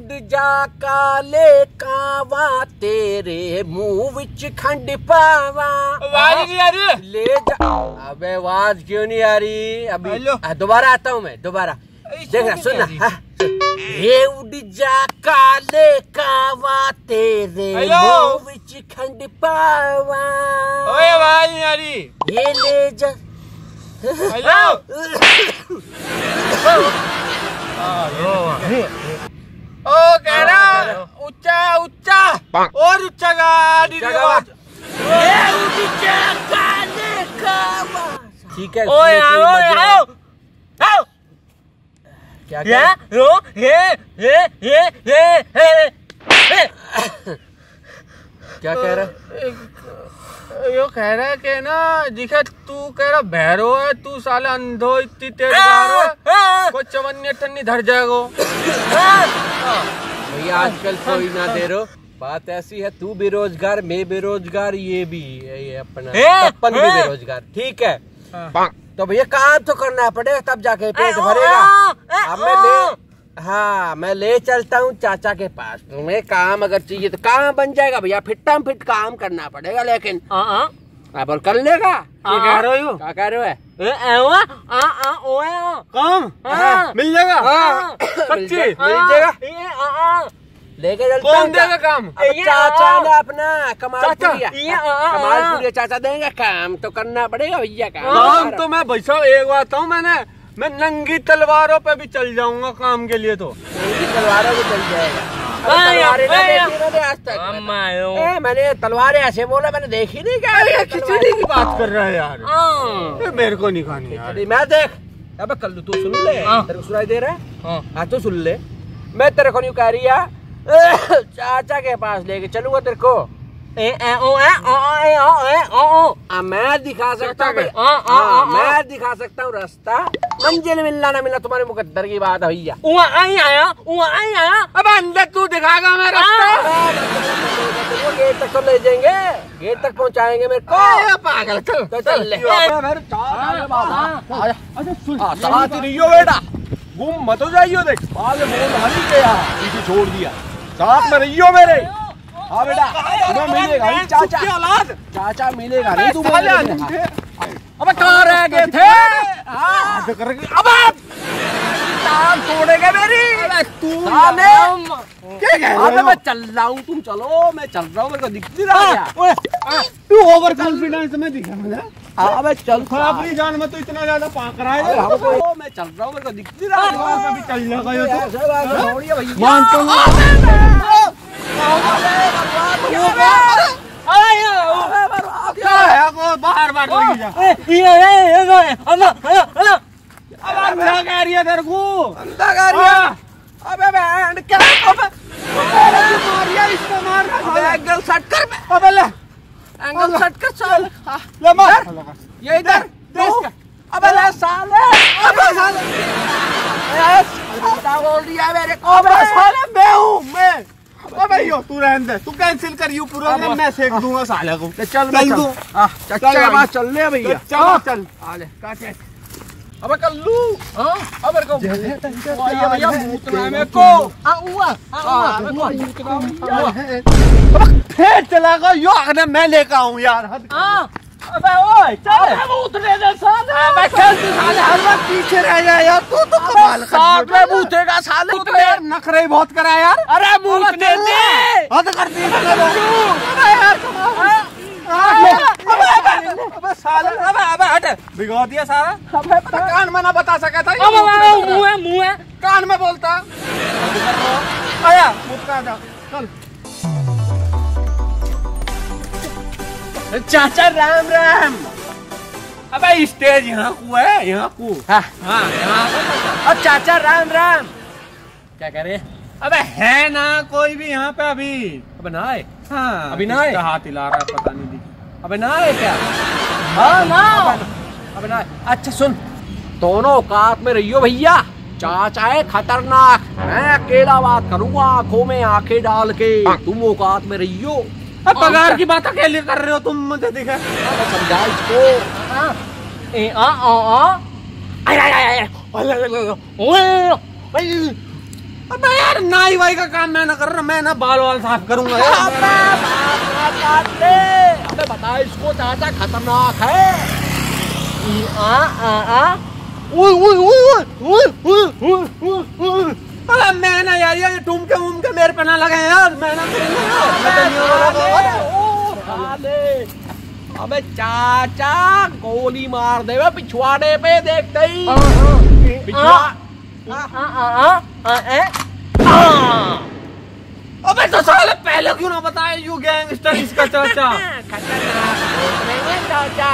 उड़ जा काले कावा तेरे मुँह विच खंड पावा। आवाज़ नहीं आ रही ले जा। अबे आवाज़ क्यों नहीं आ रही? अभी दोबारा आता हूँ मैं दोबारा। देखना सुनना ये उड़ जा काले कावा तेरे मुँह विच खंड पावा। ओए आवाज़ नहीं आ रही। ये ले जा। हेलो। ओ कह रहा ऊँचा ऊँचा और ऊँचा गाड़ी ठीक है ओ कोई आओ। आओ। क्या क्या रो ये ये ये ये ये क्या कह रहा है? यो कह रहा है कि ना दिखा तू कह रहा भैरो है तू साले अंधो इतनी तेज है। कोई चवन्नी अठन्नी धर जाएगा। भैया आजकल कोई ना दे रो। बात ऐसी है तू बेरोजगार मैं बेरोजगार ये भी है ये अपना। अपन भी बेरोजगार ठीक है? हाँ। तो भैया काम तो करना पड़ेगा तब जाके पेट भरेगा। ए, अब मैं ले हाँ मैं ले चलता हूँ चाचा के पास। तुम्हें काम अगर चाहिए तो काम बन जाएगा भैया। फिट्टम फिट काम करना पड़ेगा लेकिन अब और कर लेगा? कह रहे हो? क्या कह रहे हो? काम? हाँ। मिल जाएगा? हाँ। सच्ची? मिल जाएगा। लेके चलता कौन देगा काम? चाचा ने अपना कमाल चाचा, ये, आ, आ, कमाल चाचा देंगे। काम तो करना पड़ेगा भैया काम काम तो मैं भाई साहब एक बात हूँ मैंने। मैं नंगी तलवारों पे भी चल जाऊँगा काम के लिए तो। तलवारों को चल जाएगा। हाँ, देखी मैंने तलवारें ऐसे बोला मैंने देखी नहीं क्या? अरे खिचड़ी की बात कर रहा है यार। हाँ। मेरे को नहीं खानी यार। मैं देख। अबे कल तू सुन ले। हाँ। तेरे को सुनाई दे रहा है? हाँ। तो सुन ले। मैं तेरे को नहीं कह रही चाचा के पास लेके चलूँगा तेरे को। ए ए ओ ए ओ ए ओ ए ओ ओ। हाँ, मैं दिखा सकता हूँ हाँ, हाँ, हाँ, हाँ, मैं दिखा सकता हूँ रास्ता। मंजिल मिलना ना मिलना तुम्हारे मुकद्दर की बात है भैया। वहाँ आई आया वहाँ आई आया। अब अंदर तू दिखाएगा मैं रास्ता गेट तक तो ले जाएँगे। गेट तक पहुँचाएँगे मेरे को। ए, पागल चल तो चल ले। साथ नहीं हो बेटा। गुम मत हो जाइयो देख। बाद में बोल हरी गया पीछे छोड़ दिया। साथ में रहियो मेरे। हाँ बेटा। तुम्हें मिलेगा नहीं चाचा। औलाद चाचा मिलेगा नहीं तुम अब कहाँ रह गए थे? अब टांग तोड़ेंगे मेरी। तू साले। क्या कह अबे रहे मैं चल रहा हूँ तुम चलो। मैं चल रहा हूँ मेरे को दिख नहीं रहा तू ओवर कॉन्फिडेंस में दिखा मुझे। अबे चल अपनी जान में तो इतना ज़्यादा पाक रहा है हमको मैं चल रहा हूँ मेरे को दिख नहीं रहा। चल ये तो ऐसे बात छोड़िए भैया मानता हूँ क्या है को बाहर बाहर लगी जा अब अंधा कह रही है तेरे को हाँ। अबे बैंड क्या अबे मारिया इसको अबे एंगल सेट कर। अबे ले एंगल सेट कर चल ले मार ये इधर अबे ले साले अबे साले ए, उल्टा बोल दिया मेरे को अबे साले हूँ अबे यो तू रहने दे तू कैंसिल कर यू प्रोग्राम मैं सेक दूँगा साले को। चल चल चल। तू चाचा के पास चल। ले भैया। चल चल आ ले काटे अबे कल्लू हाँ अबे को। भैया भैया मूतना है को। आ हुआ आ हुआ। फिर चला गया। यो अगर मैं लेकर आऊ यार। अबे ओए चल मूतने दे साले अबे चल तू साले हर वक्त पीछे रह जा यार तू तो कमाल कर साथ में मूतेगा साले तू तो नखरे बहुत करा यार अरे दे हद कर दी अबे यार अबे साले अबे अबे हट बिगड़ दिया सारा अबे कान में ना बता सका था अब मुँह है मुँह है। कान में बोलता। आया। मुझका जा चल। चाचा राम राम। अबे स्टेज यहाँ को है यहाँ को। हाँ। हाँ यहाँ अब चाचा राम राम। क्या कह रहे अबे है ना कोई भी यहाँ पे अभी? अब ना आए? हाँ। अभी ना आए? किसका हाथ हिला रहा है पता नहीं दिखा। अबे ना आए क्या? हाँ ना। अबे ना अच्छा सुन। दोनों कात में रहियो भैया। चाचा है खतरनाक। मैं अकेला बात करूँगा आँखों में आँखें डाल के। तुम औकात में रहियो। अब पगार की बात अकेले कर रहे हो तुम मुझे दिखा। समझा इसको ए आ आ आ। आ आ आ आ अब यार नाई वाई का काम मैं ना कर रहा मैं ना बाल वाल साफ़ करूँगा यार। अबे बता इसको चाचा खतरनाक है। आ आ आ। ओए ओए ओए ओए ओए ओए। अरे मैं ना यार ये टुमके उमके मेरे पे ना लगे यार मैं ना मैं तो नहीं हो रहा साले, बाबा। अबे चाचा गोली मार दे बे पिछवाड़े पे देखते ही पिछवा अबे तो साले पहले क्यों ना बताया यू गैंगस्टर इसका चाचा? खतरनाक। चाचा।